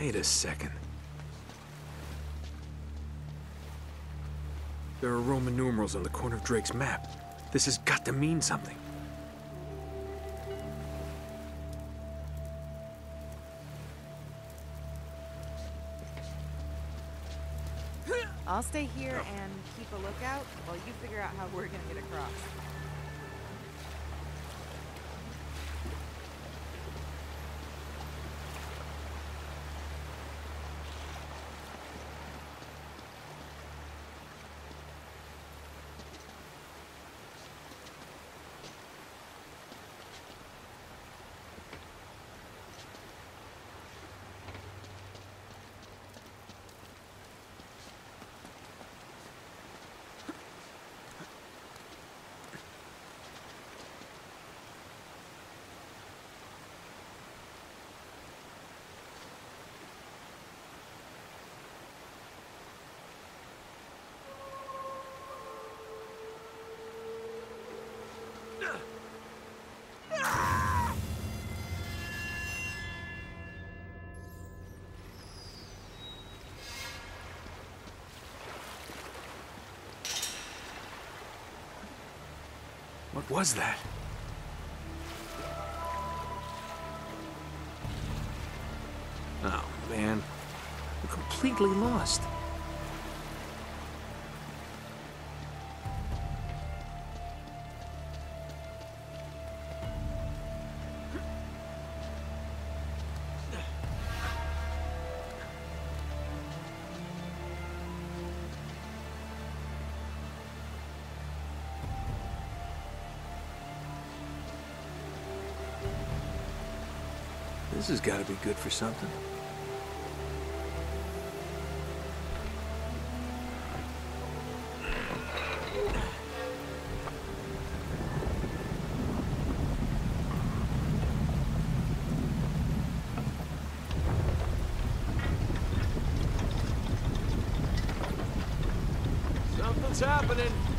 Wait a second. There are Roman numerals on the corner of Drake's map. This has got to mean something. I'll stay here and keep a lookout while you figure out how we're gonna get across. What was that? Oh, man. I'm completely lost. Has got to be good for something. Something's happening.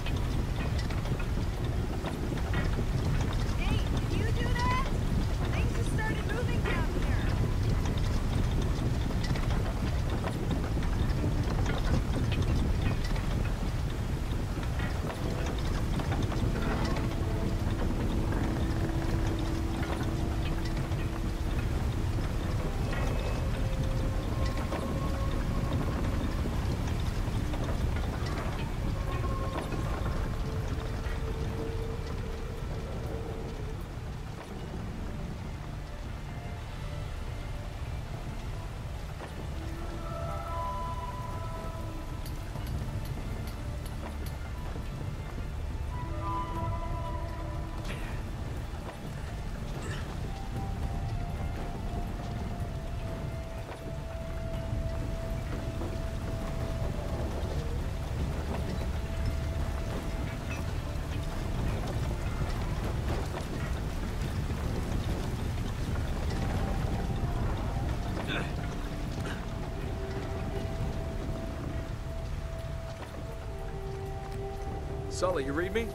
Sully, you read me?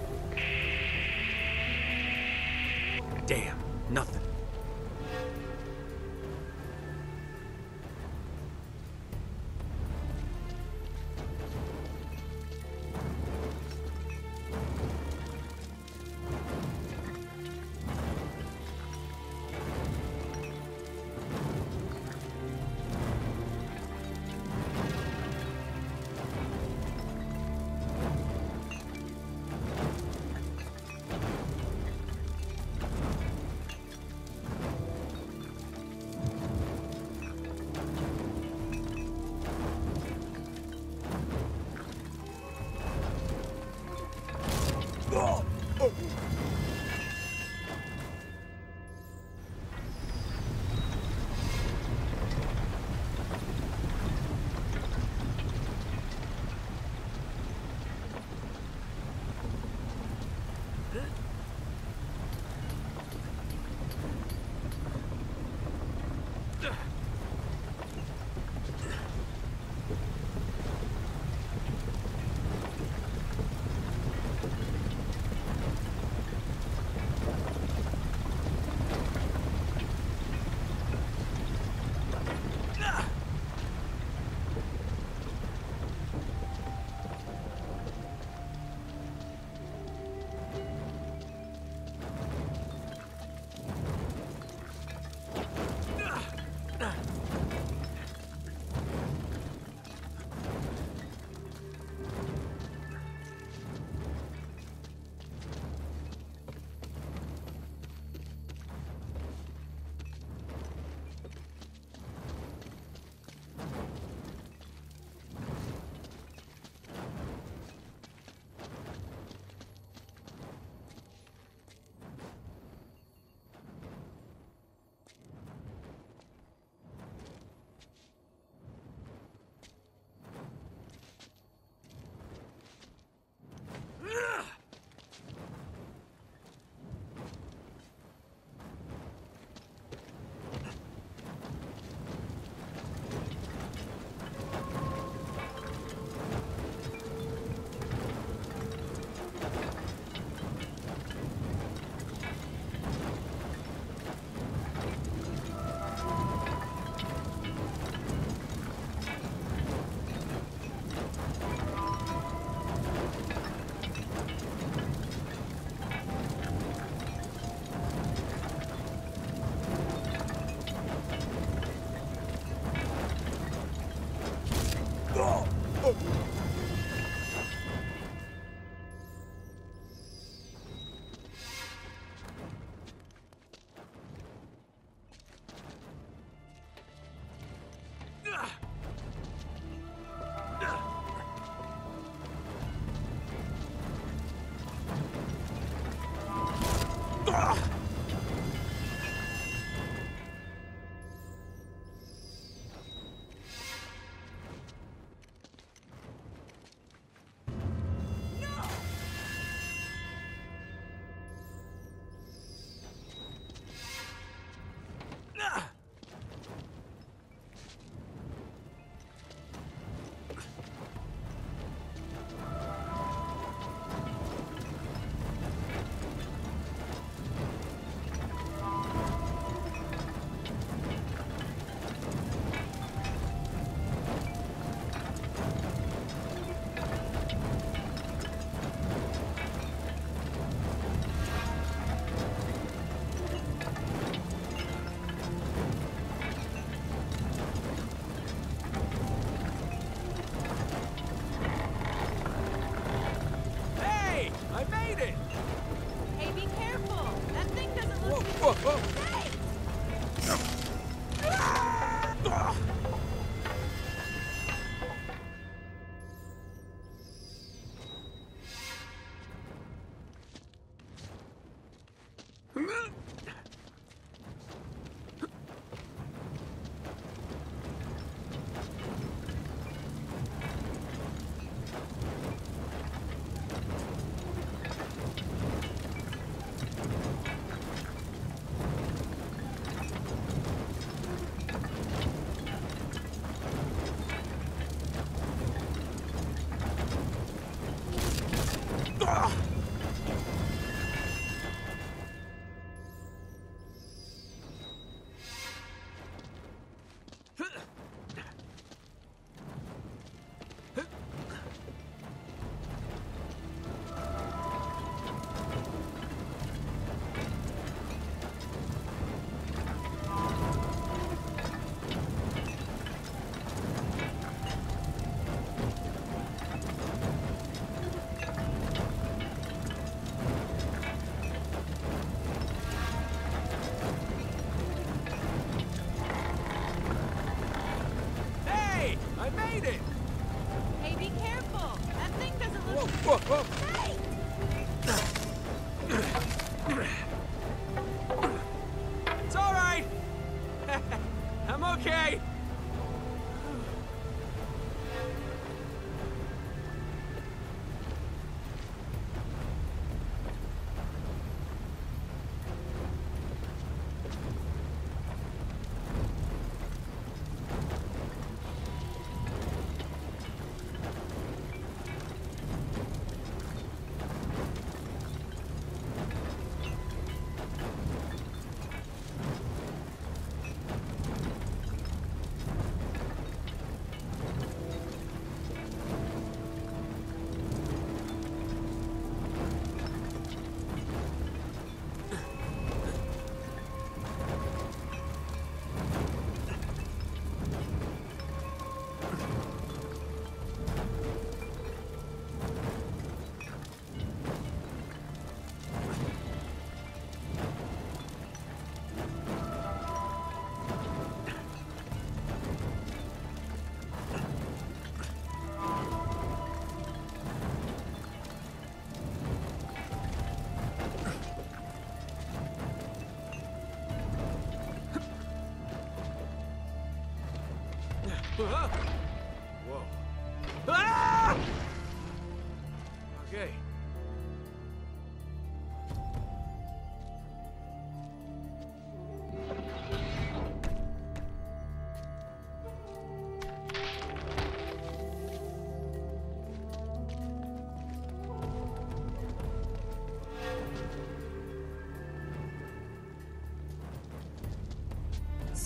Damn, nothing.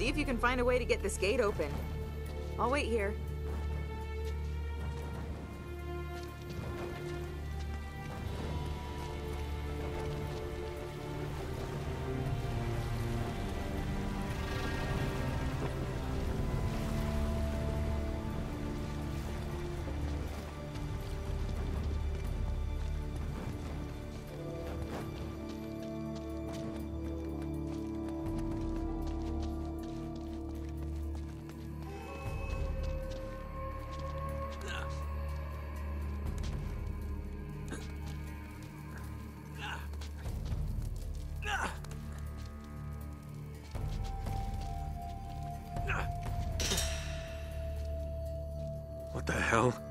See if you can find a way to get this gate open. I'll wait here. The hell?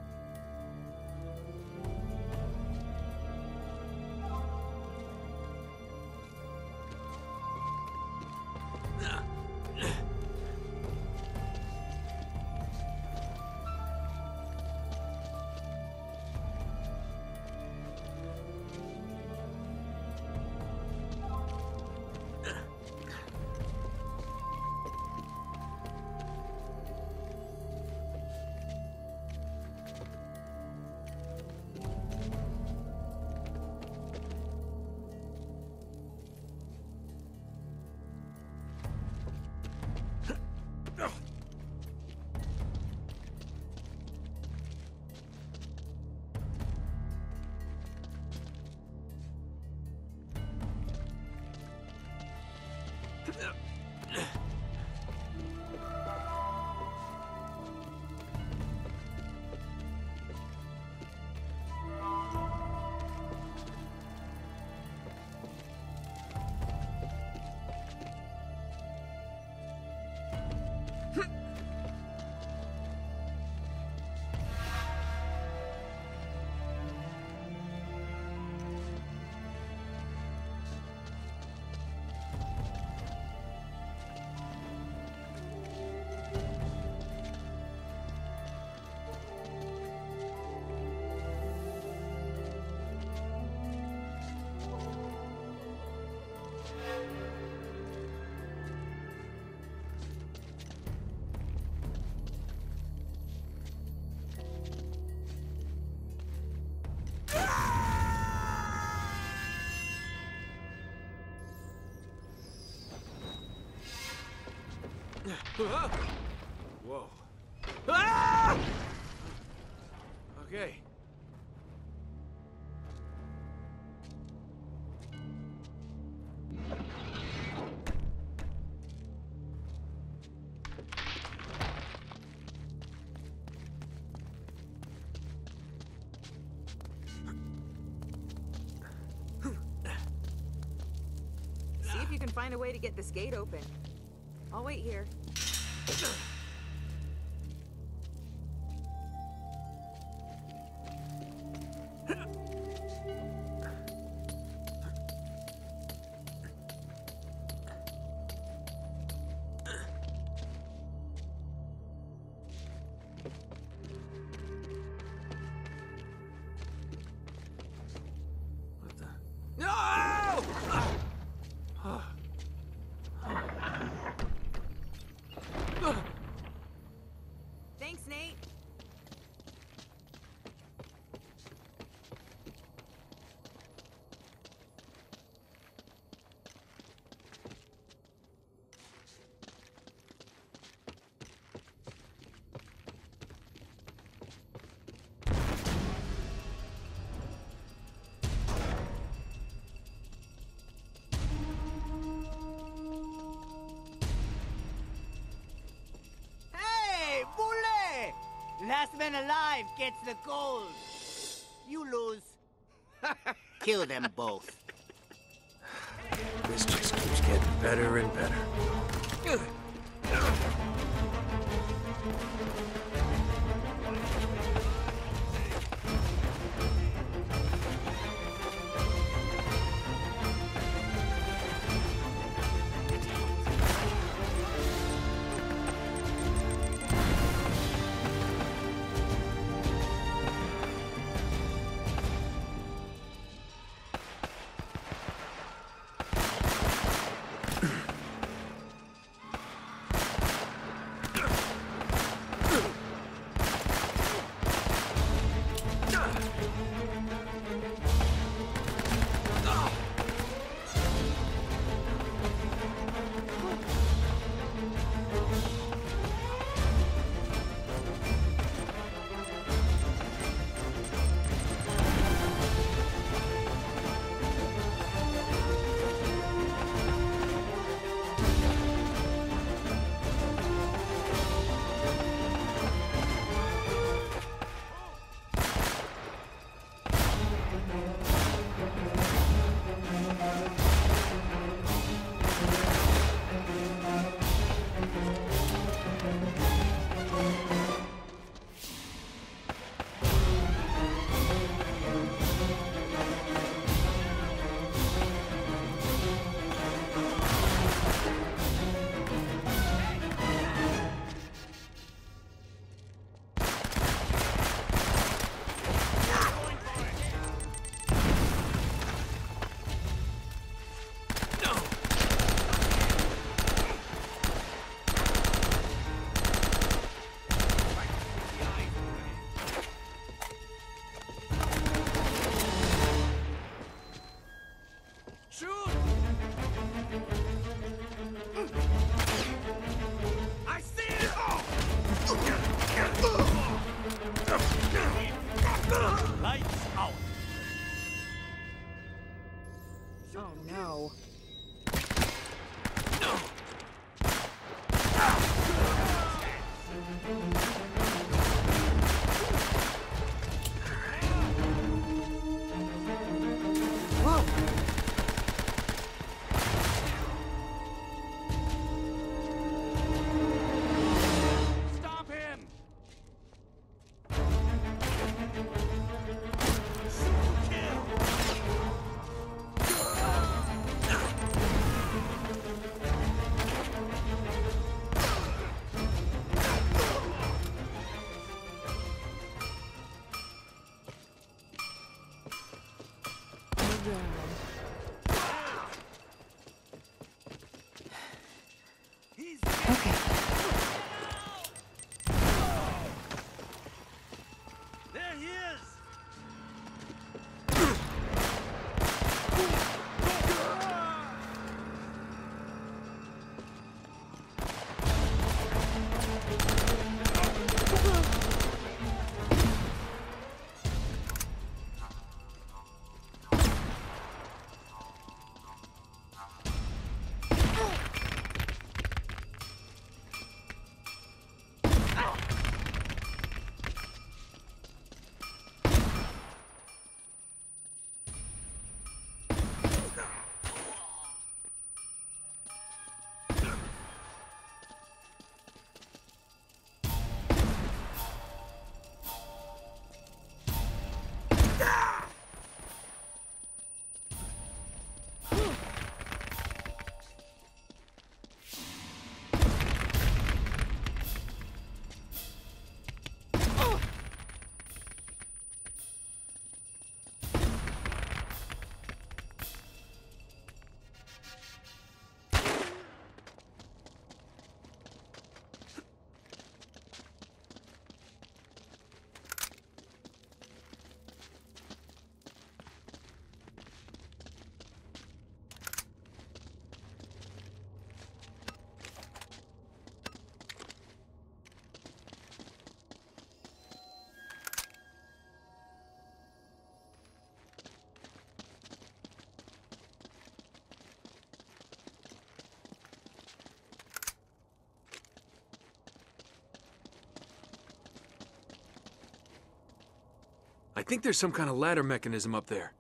Whoa. Ah! Okay. See if you can find a way to get this gate open. I'll wait here. Last man alive gets the gold. You lose. Kill them both. This just keeps getting better and better. Think there's some kind of ladder mechanism up there.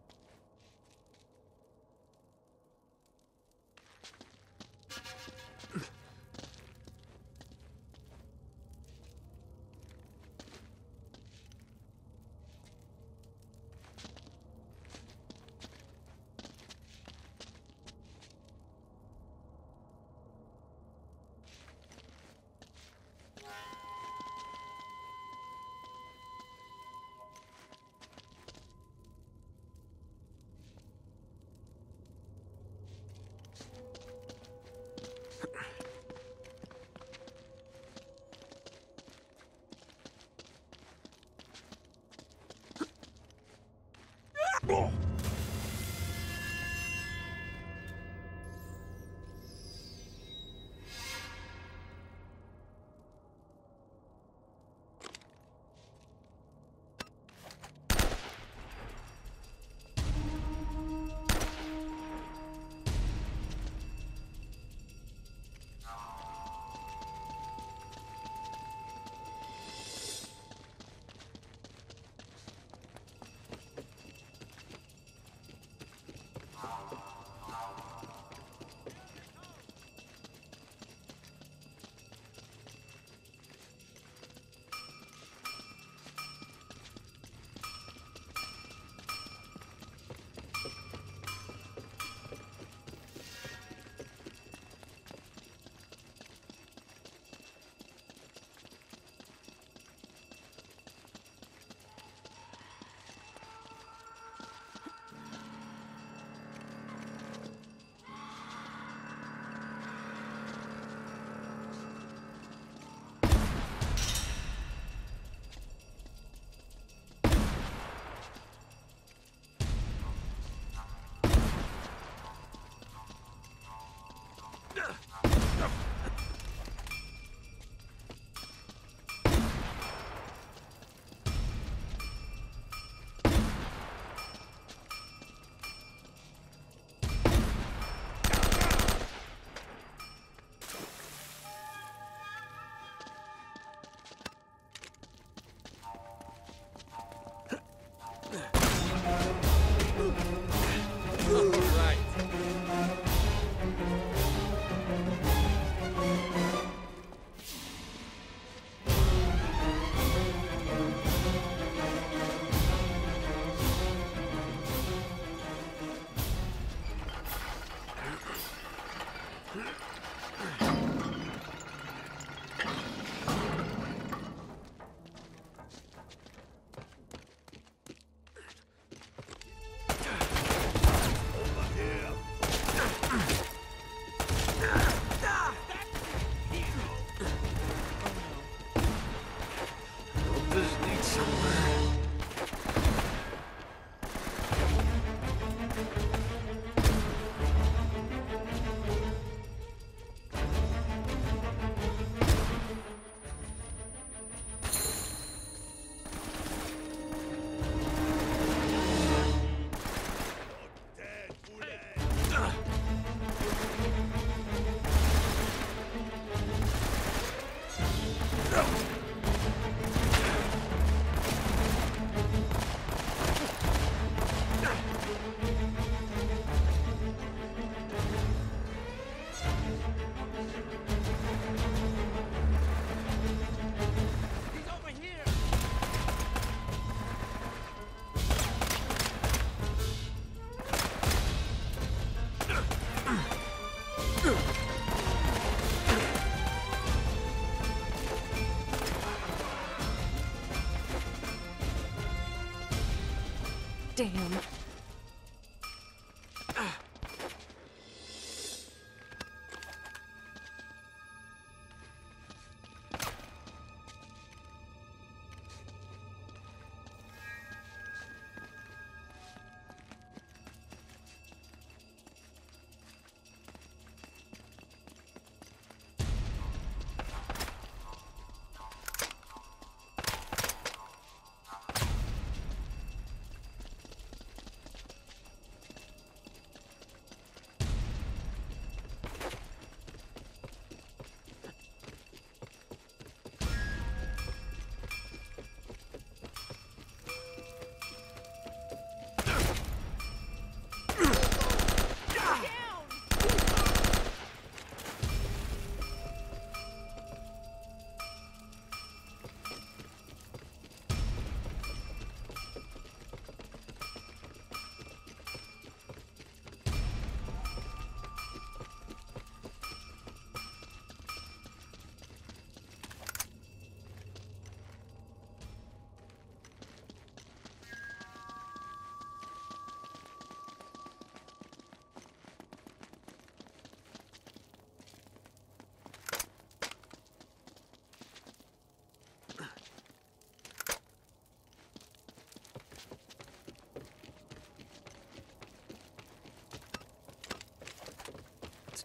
Damn.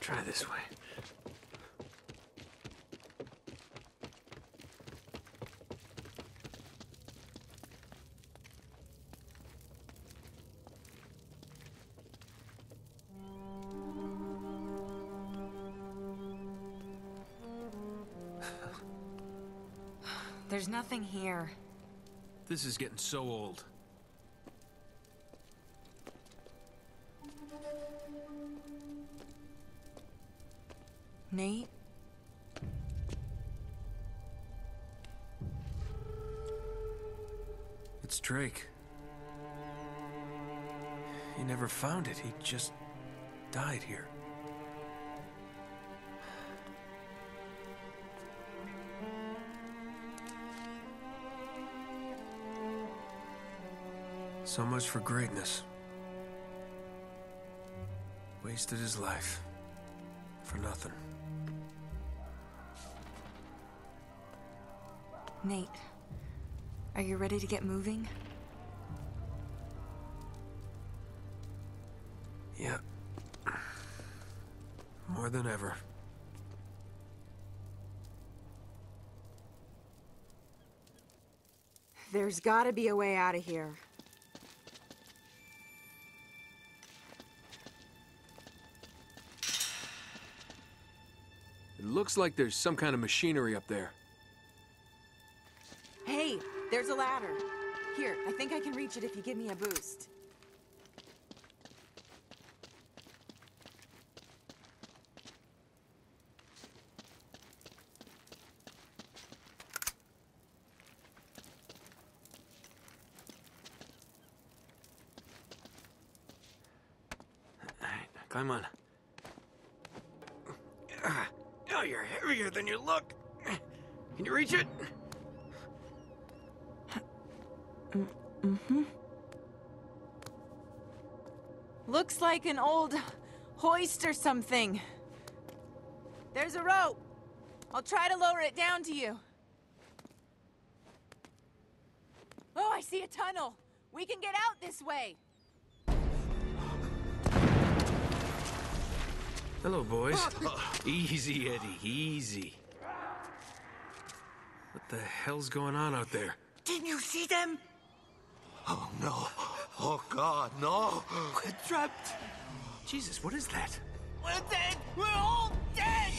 Try this way. There's nothing here. This is getting so old. Nate? It's Drake. He never found it. He just died here. So much for greatness. Wasted his life. For nothing. Nate, are you ready to get moving? Yeah. More than ever. There's gotta be a way out of here. It looks like there's some kind of machinery up there. A ladder. Here, I think I can reach it if you give me a boost. Climb on. Ah, Oh, you're heavier than you look. Can you reach it? Mm-hmm. Looks like an old hoist or something. There's a rope. I'll try to lower it down to you. Oh, I see a tunnel. We can get out this way. Hello, boys. easy, Eddie, easy. What the hell's going on out there? Didn't you see them? Oh no. Oh god, no. We're trapped. Jesus, what is that? We're dead. We're all dead.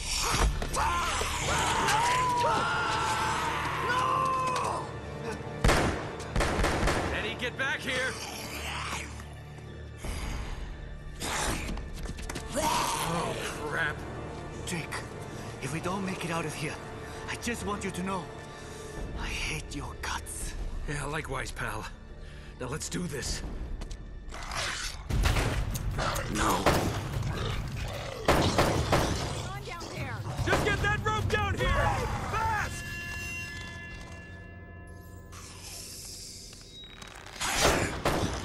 Eddie, get back here! Oh, crap. Drake, if we don't make it out of here, I just want you to know, I hate your guts. Yeah, likewise, pal. Now let's do this. No. On. Just get that rope down here! Fast!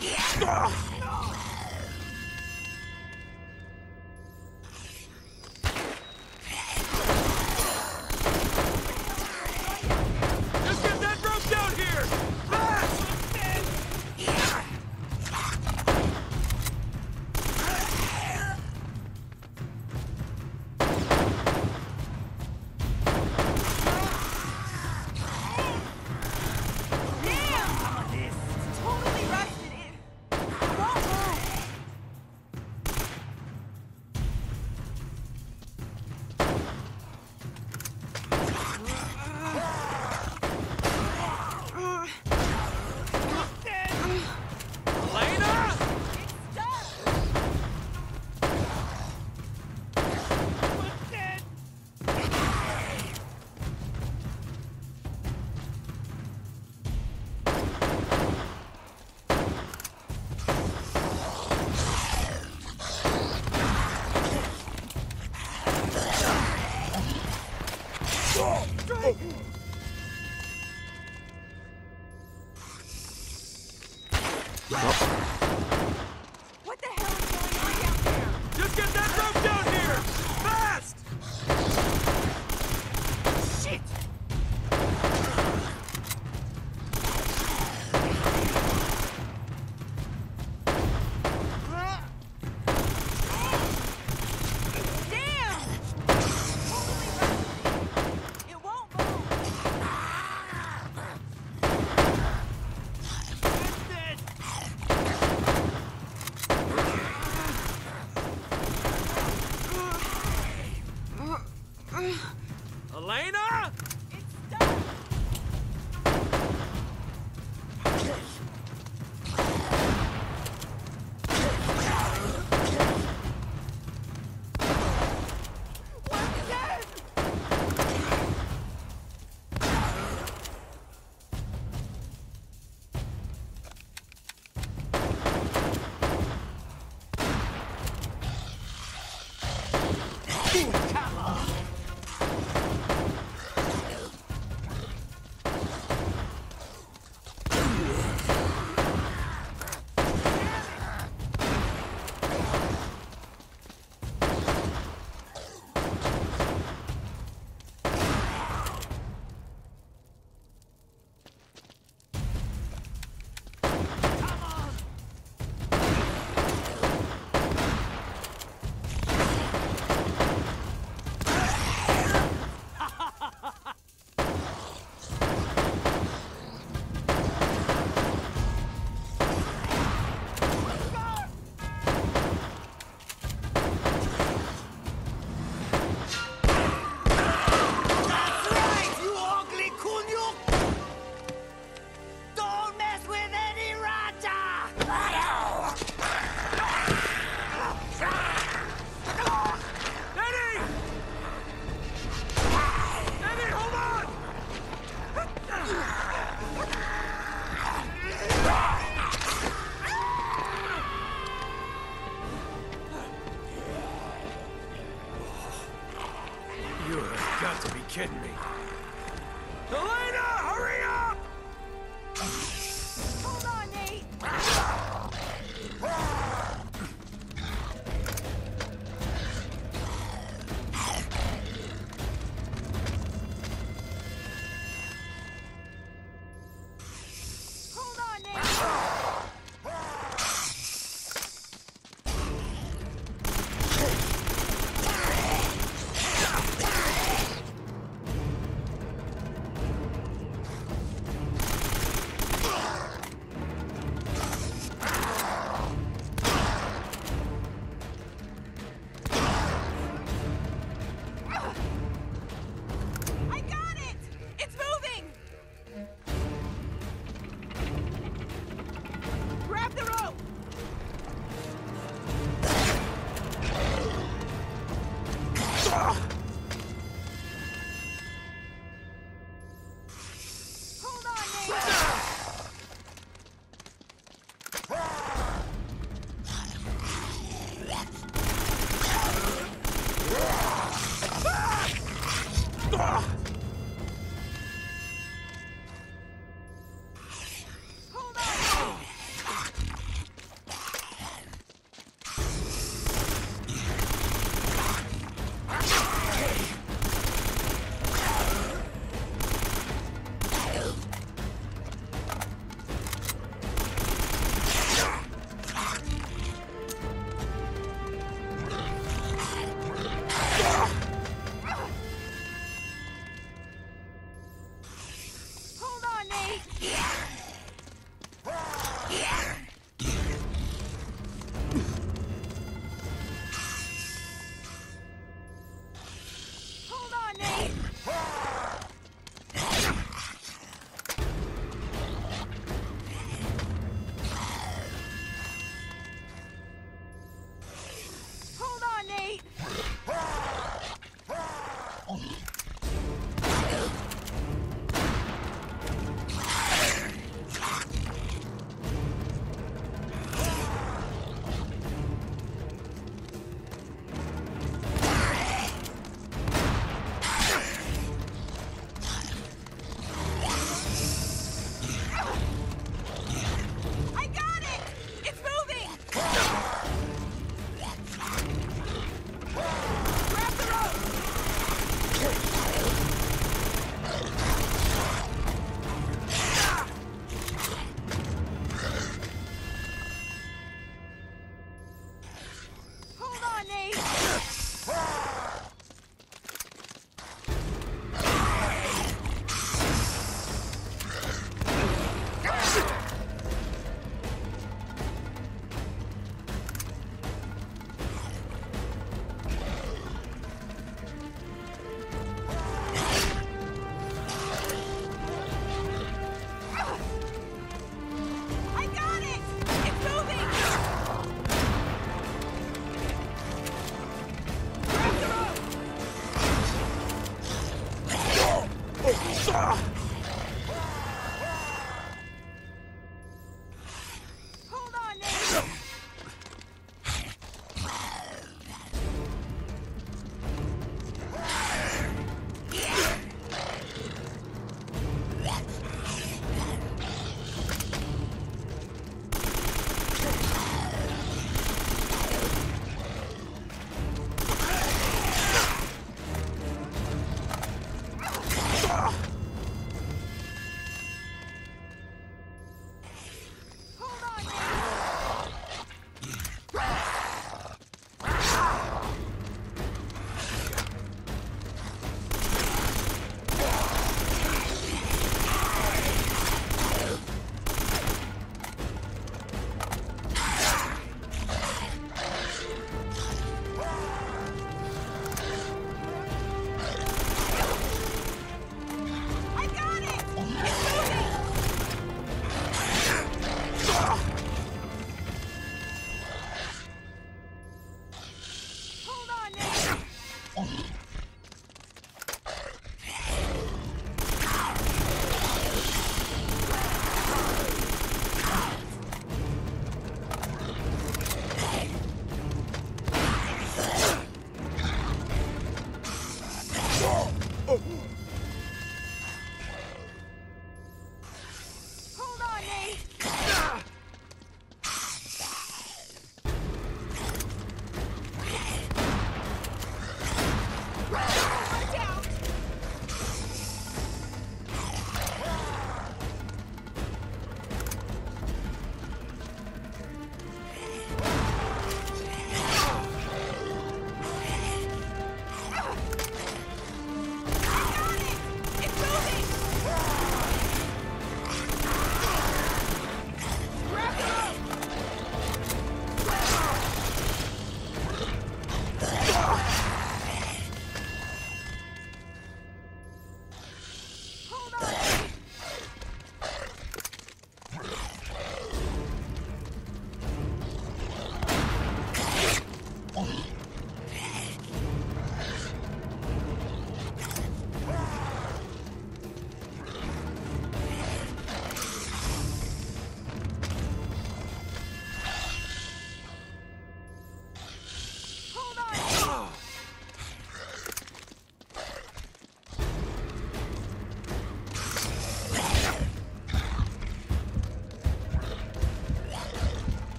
Just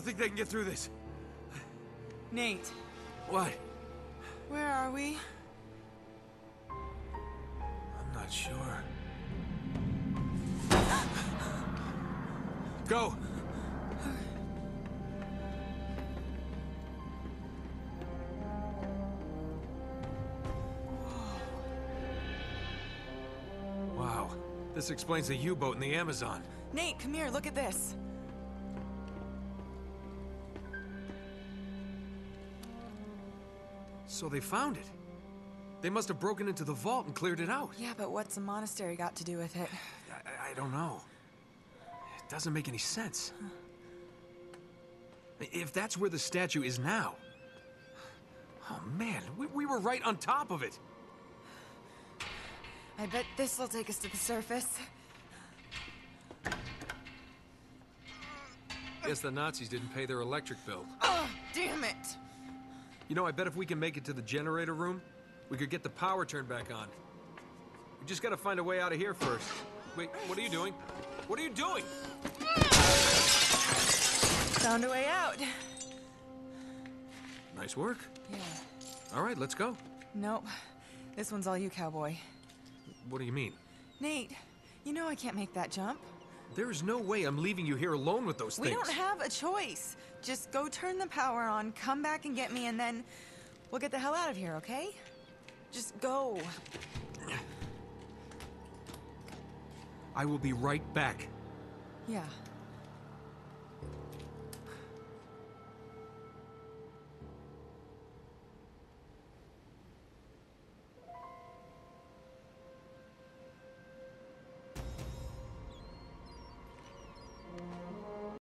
don't think they can get through this. Nate, What? where are we? I'm not sure. Go! Wow. This explains the U-boat in the Amazon. Nate, come here, look at this. So they found it. They must have broken into the vault and cleared it out. Yeah, but what's a monastery got to do with it? I, I- I don't know. It doesn't make any sense. If that's where the statue is now. Oh man, we, we were right on top of it. I bet this will take us to the surface. Guess the Nazis didn't pay their electric bill. Oh, damn it! You know, I bet if we can make it to the generator room, we could get the power turned back on. We just gotta find a way out of here first. Wait, what are you doing? What are you doing? Found a way out. Nice work. Yeah. All right, let's go. Nope. This one's all you, cowboy. What do you mean? Nate, you know I can't make that jump. There is no way I'm leaving you here alone with those We things. We don't have a choice. Just go turn the power on, come back and get me, and then we'll get the hell out of here, okay? Just go. I will be right back. Yeah.